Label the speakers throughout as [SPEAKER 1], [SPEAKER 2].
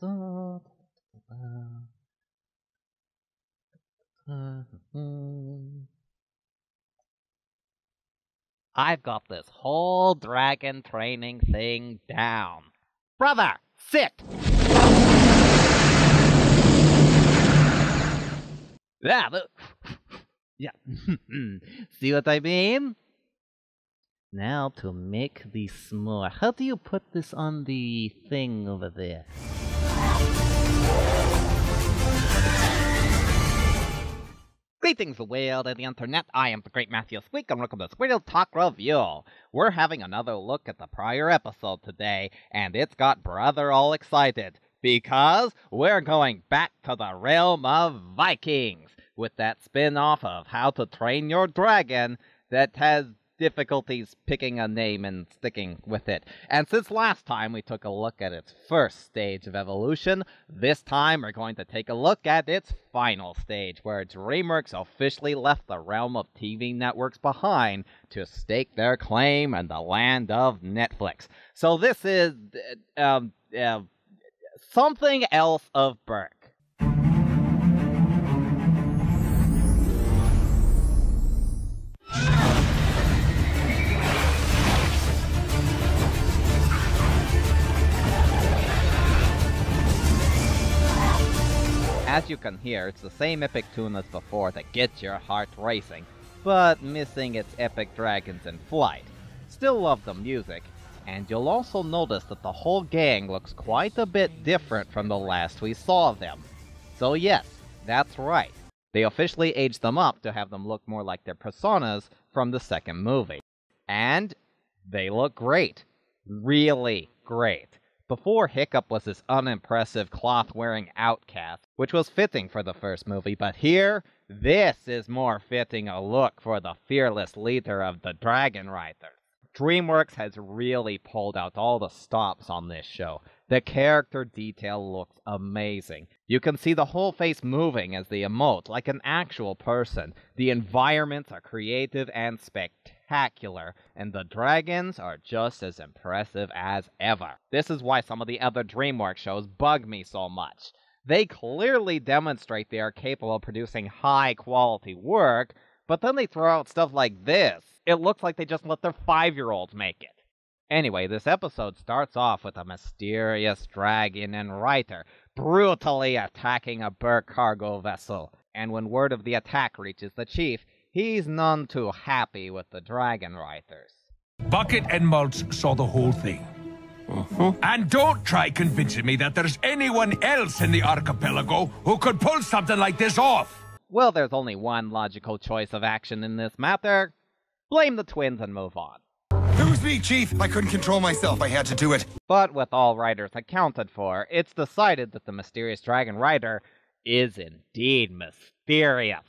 [SPEAKER 1] I've got this whole dragon training thing down. Brother, sit! Yeah, the- yeah. See what I mean? Now to make the s'more, how do you put this on the thing over there? Greetings, the world and the internet. I am the great Matthias Squeak, and welcome to Squirrel Talk Review. We're having another look at the prior episode today, and it's got brother all excited because we're going back to the realm of Vikings with that spin-off of How to Train Your Dragon that has difficulties picking a name and sticking with it. And since last time we took a look at its first stage of evolution, this time we're going to take a look at its final stage, where DreamWorks officially left the realm of TV networks behind to stake their claim in the land of Netflix. So this is uh, um, uh, something else of Berk. You can hear, it's the same epic tune as before that gets your heart racing, but missing its epic dragons in flight. Still love the music, and you'll also notice that the whole gang looks quite a bit different from the last we saw them. So yes, that's right. They officially aged them up to have them look more like their personas from the second movie. And they look great. Really great. Before Hiccup was this unimpressive cloth wearing outcast, which was fitting for the first movie, but here, this is more fitting a look for the fearless leader of the Dragon Riders. DreamWorks has really pulled out all the stops on this show. The character detail looks amazing. You can see the whole face moving as they emote like an actual person. The environments are creative and spectacular, and the dragons are just as impressive as ever. This is why some of the other DreamWorks shows bug me so much. They clearly demonstrate they are capable of producing high quality work, but then they throw out stuff like this. It looks like they just let their five year olds make it. Anyway, this episode starts off with a mysterious dragon and writer brutally attacking a Burr cargo vessel. And when word of the attack reaches the chief, he's none too happy with the dragon riders.
[SPEAKER 2] Bucket and Mulch saw the whole thing. Mm-hmm. And don't try convincing me that there's anyone else in the archipelago who could pull something like this off.
[SPEAKER 1] Well, there's only one logical choice of action in this matter. Blame the twins and move on.
[SPEAKER 3] It was me, Chief. I couldn't control myself. I had to do it.
[SPEAKER 1] But with all riders accounted for, it's decided that the mysterious dragon rider is indeed mysterious.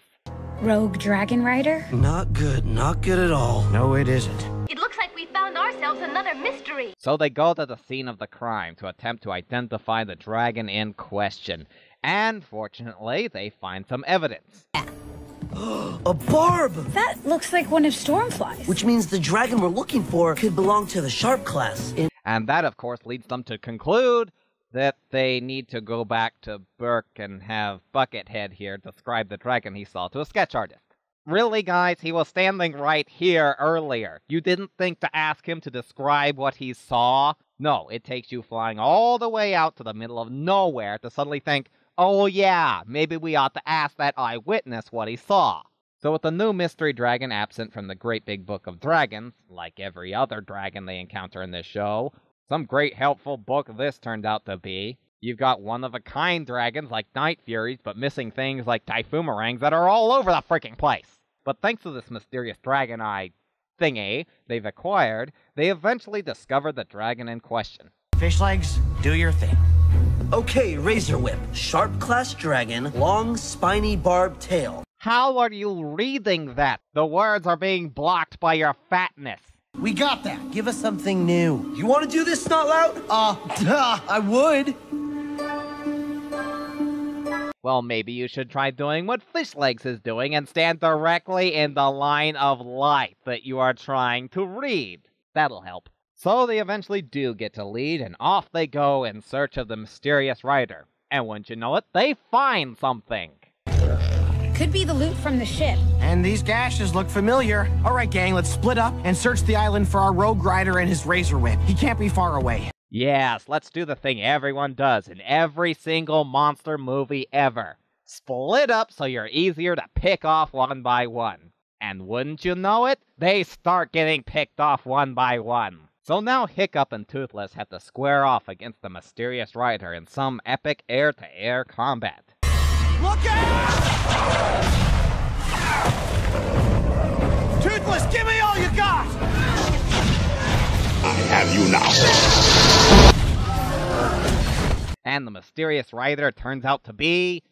[SPEAKER 4] Rogue Dragon Rider?
[SPEAKER 5] Not good, not good at all.
[SPEAKER 6] No, it isn't.
[SPEAKER 7] It looks like we found ourselves another mystery.
[SPEAKER 1] So they go to the scene of the crime to attempt to identify the dragon in question. And fortunately, they find some evidence.
[SPEAKER 5] A barb!
[SPEAKER 4] That looks like one of Stormfly's.
[SPEAKER 5] Which means the dragon we're looking for could belong to the sharp class. In
[SPEAKER 1] And that, of course, leads them to conclude that they need to go back to Berk and have Buckethead here describe the dragon he saw to a sketch artist. Really, guys? He was standing right here earlier. You didn't think to ask him to describe what he saw? No, it takes you flying all the way out to the middle of nowhere to suddenly think, oh yeah, maybe we ought to ask that eyewitness what he saw. So with the new mystery dragon absent from the Great Big Book of Dragons, like every other dragon they encounter in this show, some great helpful book this turned out to be. You've got one of a kind dragons like Night Furies, but missing things like Typhoomerangs that are all over the freaking place. But thanks to this mysterious dragon eye thingy they've acquired, they eventually discover the dragon in question.
[SPEAKER 6] Fishlegs, do your thing.
[SPEAKER 5] Okay, Razor Whip. Sharp class dragon, long spiny barbed tail.
[SPEAKER 1] How are you reading that? The words are being blocked by your fatness.
[SPEAKER 6] We got that. Give us something new.
[SPEAKER 5] You want to do this, Snotlout?
[SPEAKER 6] Uh, duh, I would.
[SPEAKER 1] Well, maybe you should try doing what Fishlegs is doing and stand directly in the line of light that you are trying to read. That'll help. So they eventually do get to lead, and off they go in search of the mysterious rider. And wouldn't you know it, they find something.
[SPEAKER 4] Could be the loot from the ship.
[SPEAKER 6] And these gashes look familiar. All right, gang, let's split up and search the island for our rogue rider and his razor whip. He can't be far away.
[SPEAKER 1] Yes, let's do the thing everyone does in every single monster movie ever. Split up so you're easier to pick off one by one. And wouldn't you know it, they start getting picked off one by one. So now Hiccup and Toothless have to square off against the mysterious rider in some epic air-to-air combat.
[SPEAKER 6] Look out! Toothless, give me all you got!
[SPEAKER 8] I have you now.
[SPEAKER 1] And the mysterious rider turns out to be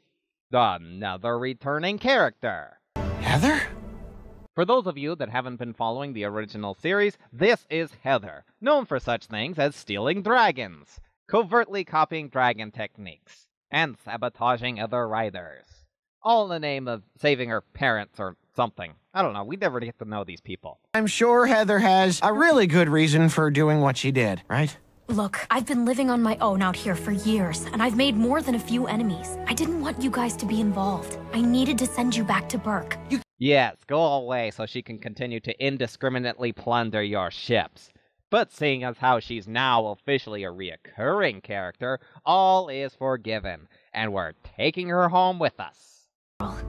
[SPEAKER 1] another returning character.
[SPEAKER 6] Heather?
[SPEAKER 1] For those of you that haven't been following the original series, this is Heather, known for such things as stealing dragons, covertly copying dragon techniques, and sabotaging other riders. All in the name of saving her parents or something. I don't know, we never get to know these people.
[SPEAKER 6] I'm sure Heather has a really good reason for doing what she did, right?
[SPEAKER 9] Look, I've been living on my own out here for years, and I've made more than a few enemies. I didn't want you guys to be involved. I needed to send you back to Berk.
[SPEAKER 1] Yes, go away so she can continue to indiscriminately plunder your ships. But seeing as how she's now officially a reoccurring character, all is forgiven, and we're taking her home with us.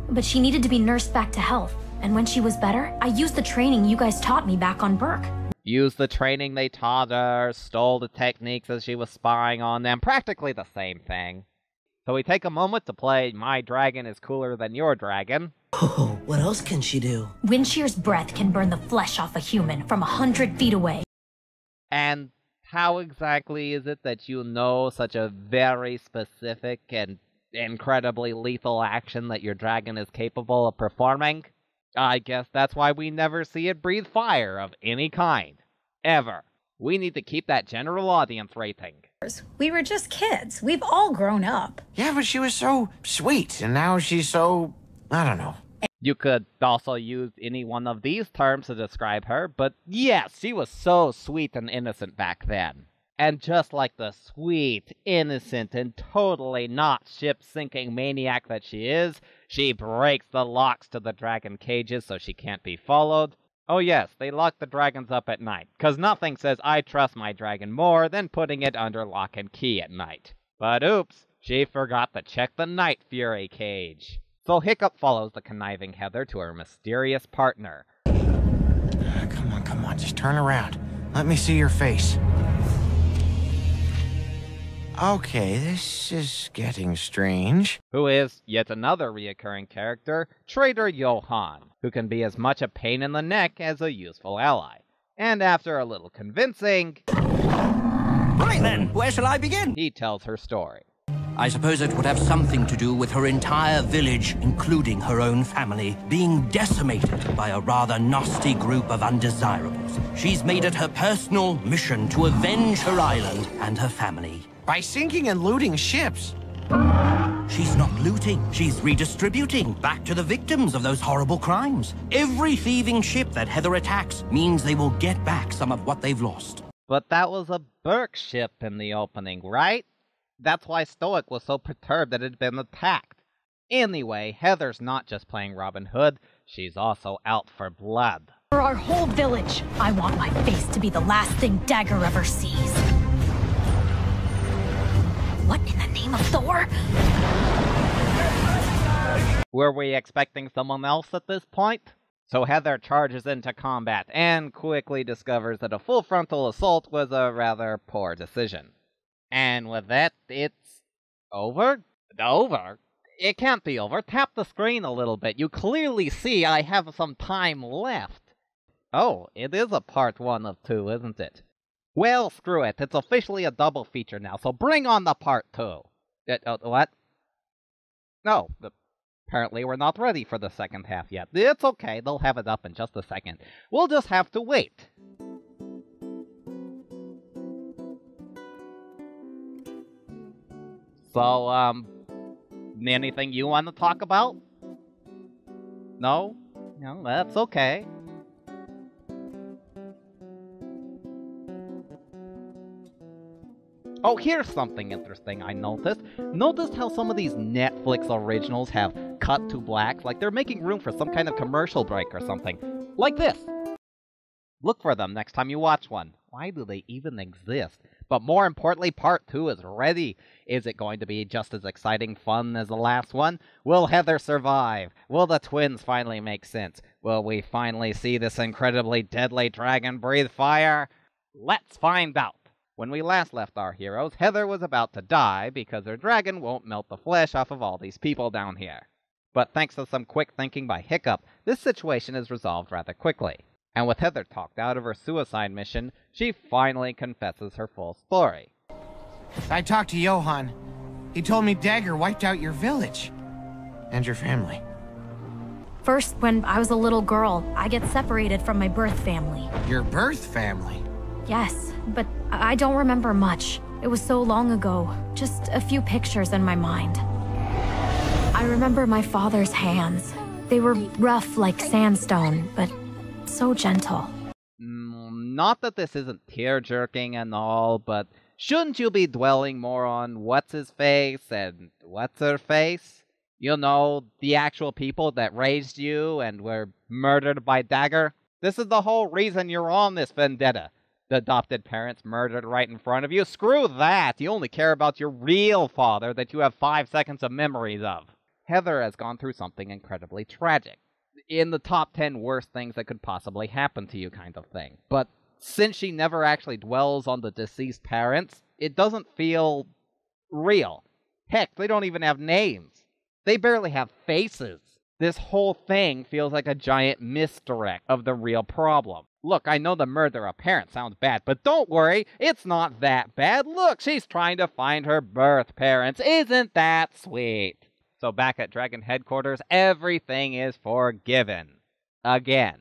[SPEAKER 9] But she needed to be nursed back to health. And when she was better, I used the training you guys taught me back on Berk.
[SPEAKER 1] Used the training they taught her, stole the techniques as she was spying on them, practically the same thing. So we take a moment to play My Dragon is Cooler Than Your Dragon.
[SPEAKER 5] Oh, what else can she do?
[SPEAKER 9] Windshear's breath can burn the flesh off a human from a hundred feet away.
[SPEAKER 1] And how exactly is it that you know such a very specific and incredibly lethal action that your dragon is capable of performing? I guess that's why we never see it breathe fire of any kind. Ever. We need to keep that general audience rating.
[SPEAKER 4] We were just kids. We've all grown up.
[SPEAKER 6] Yeah, but she was so sweet, and now she's so. I don't know.
[SPEAKER 1] You could also use any one of these terms to describe her, but yes, she was so sweet and innocent back then. And just like the sweet, innocent, and totally not ship sinking maniac that she is, she breaks the locks to the dragon cages so she can't be followed. Oh, yes, they lock the dragons up at night, because nothing says I trust my dragon more than putting it under lock and key at night. But oops, she forgot to check the Night Fury cage. So Hiccup follows the conniving Heather to her mysterious partner.
[SPEAKER 6] Come on, come on, just turn around. Let me see your face. Okay, this is getting strange.
[SPEAKER 1] who is yet another reoccurring character, Trader Johann, who can be as much a pain in the neck as a useful ally. And after a little convincing,
[SPEAKER 10] Right then, where shall I begin?
[SPEAKER 1] he tells her story.
[SPEAKER 10] I suppose it would have something to do with her entire village, including her own family, being decimated by a rather nasty group of undesirables. She's made it her personal mission to avenge her island and her family.
[SPEAKER 6] By sinking and looting ships.
[SPEAKER 10] She's not looting, she's redistributing back to the victims of those horrible crimes. Every thieving ship that Heather attacks means they will get back some of what they've lost.
[SPEAKER 1] But that was a Berk ship in the opening, right? That's why Stoick was so perturbed that it had been attacked. Anyway, Heather's not just playing Robin Hood, she's also out for blood.
[SPEAKER 9] For our whole village, I want my face to be the last thing Dagur ever sees. What in the name of Thor?
[SPEAKER 1] Were we expecting someone else at this point? So Heather charges into combat and quickly discovers that a full frontal assault was a rather poor decision. And with that, it's over? Over? It can't be over. Tap the screen a little bit. You clearly see I have some time left. Oh, it is a part one of two, isn't it? Well, screw it. It's officially a double feature now, so bring on the part two. Uh, uh, what? No, apparently we're not ready for the second half yet. It's okay, they'll have it up in just a second. We'll just have to wait. So, um, anything you want to talk about? No? No, that's okay. Oh, here's something interesting I noticed. Notice how some of these Netflix originals have cut to black, like they're making room for some kind of commercial break or something. Like this. Look for them next time you watch one. Why do they even exist? But more importantly, part two is ready. Is it going to be just as exciting fun as the last one? Will Heather survive? Will the twins finally make sense? Will we finally see this incredibly deadly dragon breathe fire? Let's find out. When we last left our heroes, Heather was about to die because her dragon won't melt the flesh off of all these people down here. But thanks to some quick thinking by Hiccup, this situation is resolved rather quickly. And with Heather talked out of her suicide mission, she finally confesses her full story.
[SPEAKER 6] I talked to Johann. He told me Dagur wiped out your village. And your family.
[SPEAKER 9] First, when I was a little girl, I get separated from my birth family.
[SPEAKER 6] Your birth family?
[SPEAKER 9] Yes, but I don't remember much. It was so long ago. Just a few pictures in my mind. I remember my father's hands. They were rough like sandstone, but so gentle.
[SPEAKER 1] Mm, not that this isn't tear jerking and all, but shouldn't you be dwelling more on what's his face and what's her face? You know, the actual people that raised you and were murdered by Dagur? This is the whole reason you're on this vendetta. The adopted parents murdered right in front of you? Screw that! You only care about your real father that you have five seconds of memories of. Heather has gone through something incredibly tragic in the top 10 worst things that could possibly happen to you, kind of thing. But since she never actually dwells on the deceased parents, it doesn't feel real. Heck, they don't even have names. They barely have faces. This whole thing feels like a giant misdirect of the real problem. Look, I know the murder of parents sounds bad, but don't worry, it's not that bad. Look, she's trying to find her birth parents. Isn't that sweet? So back at Dragon headquarters, everything is forgiven. Again.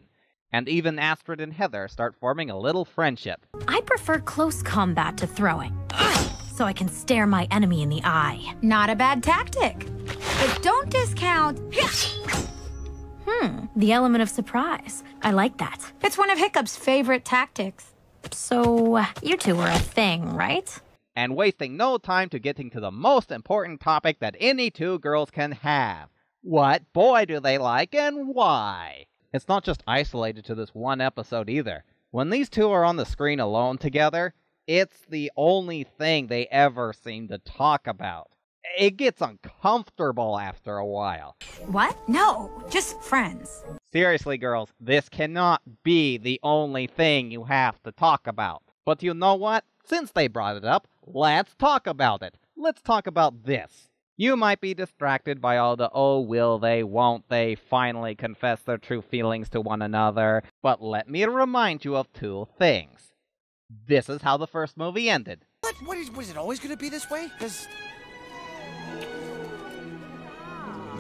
[SPEAKER 1] And even Astrid and Heather start forming a little friendship.
[SPEAKER 9] I prefer close combat to throwing. So I can stare my enemy in the eye.
[SPEAKER 4] Not a bad tactic. But don't discount.
[SPEAKER 9] Hmm, the element of surprise. I like that.
[SPEAKER 4] It's one of Hiccup's favorite tactics.
[SPEAKER 9] So, you two are a thing, right?
[SPEAKER 1] And wasting no time to getting to the most important topic that any two girls can have. What boy do they like and why? It's not just isolated to this one episode either. When these two are on the screen alone together, it's the only thing they ever seem to talk about. It gets uncomfortable after a while.
[SPEAKER 4] What? No, just friends.
[SPEAKER 1] Seriously, girls, this cannot be the only thing you have to talk about. But you know what? Since they brought it up, let's talk about it. Let's talk about this. You might be distracted by all the oh, will they, won't they finally confess their true feelings to one another, but let me remind you of two things. This is how the first movie ended.
[SPEAKER 6] What? What is, was it always going to be this way? Because.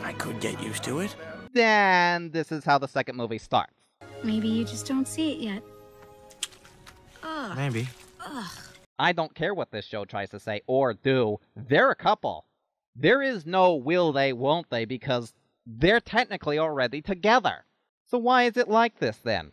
[SPEAKER 6] I could get used to it.
[SPEAKER 1] Then this is how the second movie starts.
[SPEAKER 4] Maybe you just don't see it yet.
[SPEAKER 6] Ugh. Maybe.
[SPEAKER 4] Ugh.
[SPEAKER 1] I don't care what this show tries to say or do. They're a couple. There is no will they, won't they, because they're technically already together. So why is it like this then?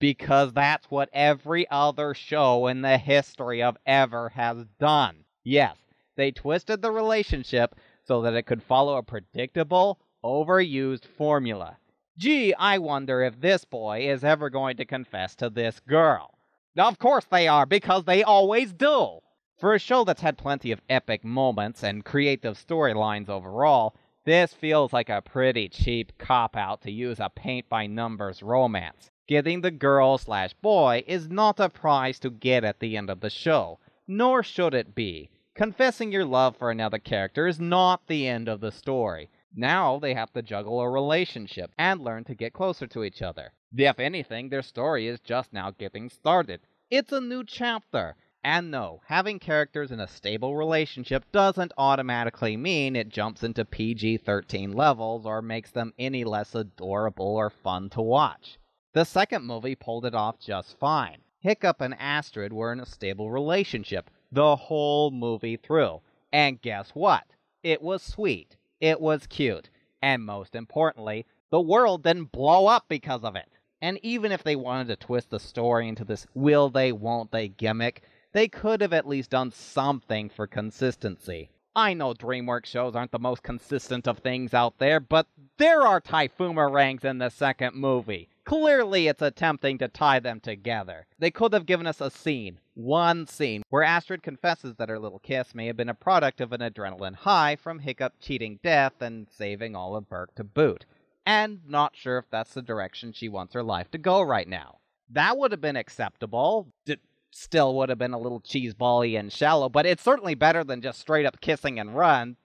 [SPEAKER 1] Because that's what every other show in the history of ever has done. Yes, they twisted the relationship so that it could follow a predictable, overused formula. Gee, I wonder if this boy is ever going to confess to this girl. Of course they are, because they always do. For a show that's had plenty of epic moments and creative storylines overall, this feels like a pretty cheap cop out to use a paint by numbers romance. Getting the girl slash boy is not a prize to get at the end of the show, nor should it be. Confessing your love for another character is not the end of the story. Now they have to juggle a relationship and learn to get closer to each other. If anything, their story is just now getting started. It's a new chapter. And no, having characters in a stable relationship doesn't automatically mean it jumps into PG 13 levels or makes them any less adorable or fun to watch. The second movie pulled it off just fine. Hiccup and Astrid were in a stable relationship the whole movie through. And guess what? It was sweet. It was cute. And most importantly, the world didn't blow up because of it. And even if they wanted to twist the story into this will they, won't they gimmick, They could have at least done something for consistency. I know DreamWorks shows aren't the most consistent of things out there, but there are Typhoomerangs in the second movie. Clearly, it's attempting to tie them together. They could have given us a scene, one scene, where Astrid confesses that her little kiss may have been a product of an adrenaline high from Hiccup cheating death and saving all of Berk to boot. And not sure if that's the direction she wants her life to go right now. That would have been acceptable. D- still would have been a little cheesebally and shallow, but it's certainly better than just straight up kissing and run.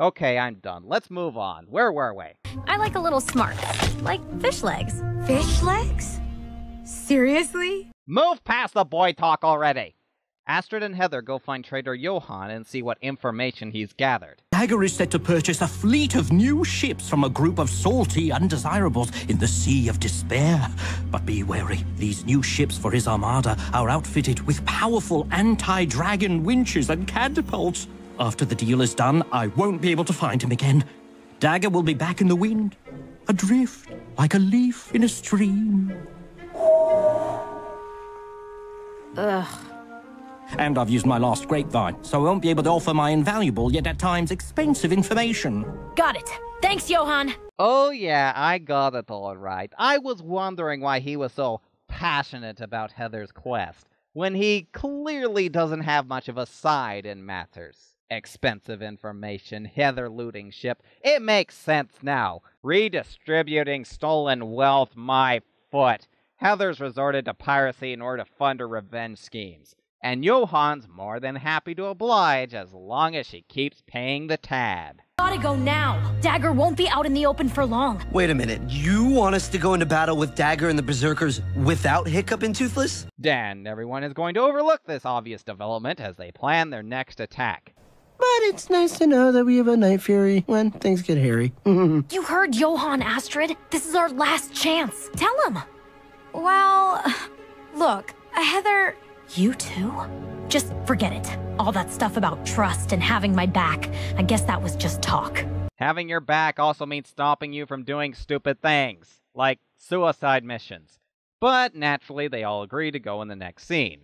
[SPEAKER 1] Okay, I'm done. Let's move on. Where were we?
[SPEAKER 9] I like a little smart, like Fishlegs.
[SPEAKER 4] Fish legs? Seriously?
[SPEAKER 1] Move past the boy talk already! Astrid and Heather go find Trader Johann and see what information he's gathered.
[SPEAKER 10] Dagur is set to purchase a fleet of new ships from a group of salty undesirables in the Sea of Despair. But be wary, these new ships for his armada are outfitted with powerful anti-dragon winches and catapults. After the deal is done, I won't be able to find him again. Dagur will be back in the wind, adrift like a leaf in a stream.
[SPEAKER 9] Ugh.
[SPEAKER 10] And I've used my last grapevine, so I won't be able to offer my invaluable yet at times expensive information.
[SPEAKER 9] Got it. Thanks, Johann.
[SPEAKER 1] Oh, yeah, I got it all right. I was wondering why he was so passionate about Heather's quest, when he clearly doesn't have much of a side in matters. Expensive information, Heather looting ship. It makes sense now. Redistributing stolen wealth, my foot. Heather's resorted to piracy in order to fund her revenge schemes. And Johann's more than happy to oblige as long as she keeps paying the tab.
[SPEAKER 9] Gotta go now. Dagur won't be out in the open for long.
[SPEAKER 5] Wait a minute. You want us to go into battle with Dagur and the Berserkers without Hiccup and Toothless?
[SPEAKER 1] Dan, everyone is going to overlook this obvious development as they plan their next attack.
[SPEAKER 8] But it's nice to know that we have a Night Fury when things get hairy.
[SPEAKER 9] You heard Johann, Astrid. This is our last chance. Tell him.
[SPEAKER 4] Well, look, Heather.
[SPEAKER 9] You too? Just forget it. All that stuff about trust and having my back. I guess that was just talk.
[SPEAKER 1] Having your back also means stopping you from doing stupid things, like suicide missions. But naturally, they all agree to go in the next scene.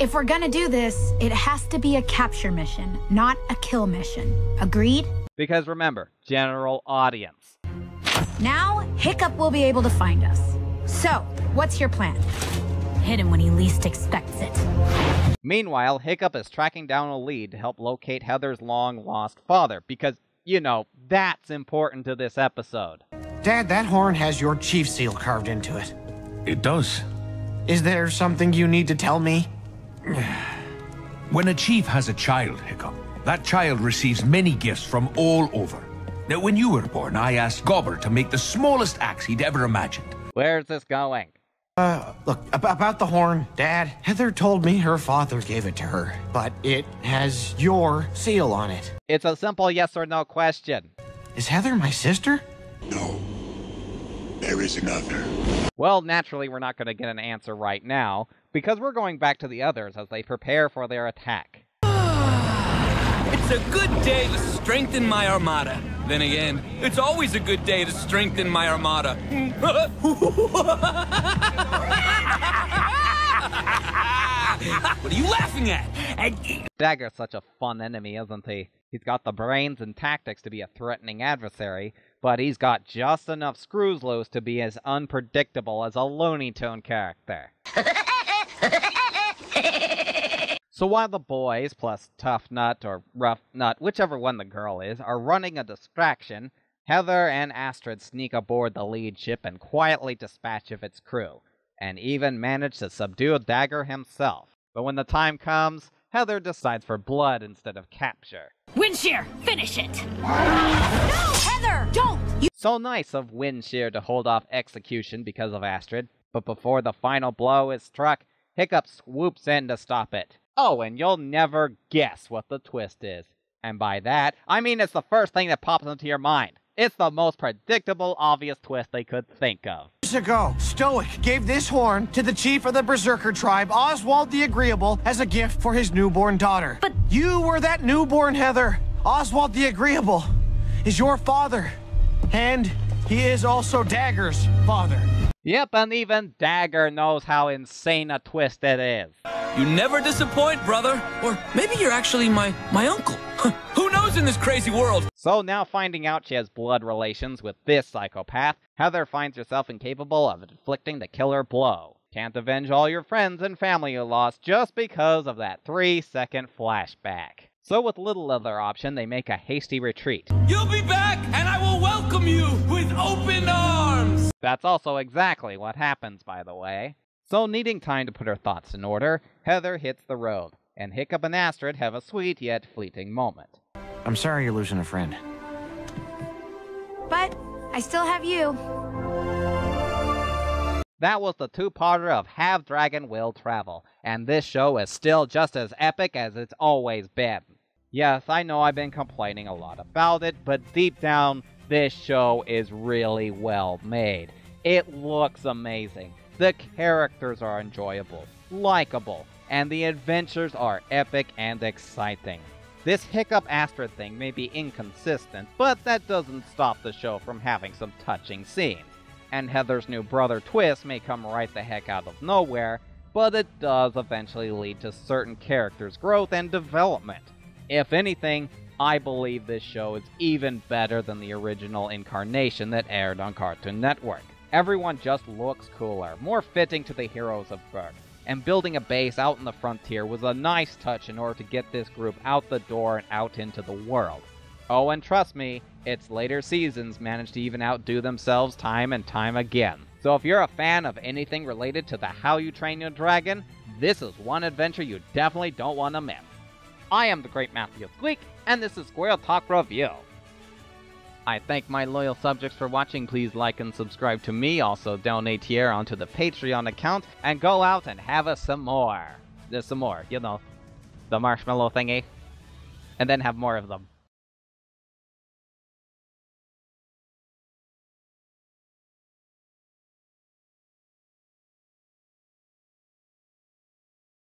[SPEAKER 4] If we're gonna do this, it has to be a capture mission, not a kill mission. Agreed?
[SPEAKER 1] Because remember, general audience.
[SPEAKER 4] Now, Hiccup will be able to find us. So, what's your plan?
[SPEAKER 9] Hit him when he least expects it.
[SPEAKER 1] Meanwhile, Hiccup is tracking down a lead to help locate Heather's long lost father, because, you know, that's important to this episode.
[SPEAKER 6] Dad, that horn has your chief seal carved into it.
[SPEAKER 2] It does.
[SPEAKER 6] Is there something you need to tell me?
[SPEAKER 2] When a chief has a child, Hiccup, that child receives many gifts from all over. Now, when you were born, I asked Gobber to make the smallest axe he'd ever imagined.
[SPEAKER 1] Where's this going?
[SPEAKER 6] Uh, look, ab- about the horn, Dad. Heather told me her father gave it to her, but it has your seal on it.
[SPEAKER 1] It's a simple yes or no question.
[SPEAKER 6] Is Heather my sister?
[SPEAKER 11] No. There is another.
[SPEAKER 1] Well, naturally, we're not going to get an answer right now, because we're going back to the others as they prepare for their attack.
[SPEAKER 12] It's a good day to strengthen my armada. Then again, it's always a good day to strengthen my armada. what are you laughing at?
[SPEAKER 1] Dagur's such a fun enemy, isn't he? He's got the brains and tactics to be a threatening adversary, but he's got just enough screws loose to be as unpredictable as a Looney Tune character. So while the boys, plus Tuffnut or Rough Nut, whichever one the girl is, are running a distraction, Heather and Astrid sneak aboard the lead ship and quietly dispatch of its crew, and even manage to subdue Dagur himself. But when the time comes, Heather decides for blood instead of capture.
[SPEAKER 9] Windshear, finish it!
[SPEAKER 4] No, Heather, don't! You
[SPEAKER 1] So nice of Windshear to hold off execution because of Astrid, but before the final blow is struck, Hiccup swoops in to stop it. Oh, and you'll never guess what the twist is. And by that, I mean it's the first thing that pops into your mind. It's the most predictable, obvious twist they could think of.
[SPEAKER 6] Years ago, Stoick gave this horn to the chief of the Berserker tribe, Oswald the Agreeable, as a gift for his newborn daughter.
[SPEAKER 9] But-
[SPEAKER 6] you were that newborn, Heather. Oswald the Agreeable is your father. And he is also Dagur's father.
[SPEAKER 1] Yep, and even Dagur knows how insane a twist it is.
[SPEAKER 12] You never disappoint, brother. Or maybe you're actually my, my uncle. Who knows in this crazy world?
[SPEAKER 1] So now finding out she has blood relations with this psychopath, Heather finds herself incapable of inflicting the killer blow. Can't avenge all your friends and family you lost just because of that three second flashback. So with little other option, they make a hasty retreat.
[SPEAKER 12] You'll be back, and I will welcome you with open arms!
[SPEAKER 1] That's also exactly what happens, by the way. So needing time to put her thoughts in order, Heather hits the road, and Hiccup and Astrid have a sweet yet fleeting moment.
[SPEAKER 6] I'm sorry you're losing a friend.
[SPEAKER 4] But I still have you.
[SPEAKER 1] That was the two-parter of Have Dragon Will Travel, and this show is still just as epic as it's always been. Yes, I know I've been complaining a lot about it, but deep down, this show is really well made. It looks amazing. The characters are enjoyable, likable, and the adventures are epic and exciting. This Hiccup Astrid thing may be inconsistent, but that doesn't stop the show from having some touching scenes. And Heather's new brother twist may come right the heck out of nowhere, but it does eventually lead to certain characters' growth and development. If anything, I believe this show is even better than the original incarnation that aired on Cartoon Network. Everyone just looks cooler, more fitting to the heroes of Berk, and building a base out in the frontier was a nice touch in order to get this group out the door and out into the world. Oh, and trust me, its later seasons managed to even outdo themselves time and time again. So if you're a fan of anything related to the How You Train Your Dragon, this is one adventure you definitely don't want to miss. I am the Great Matthias Squeak, and this is Squirrel Talk Review. I thank my loyal subjects for watching. Please like and subscribe to me. Also donate here onto the Patreon account and go out and have us some more. There's some more, you know, the marshmallow thingy. And then have more of them.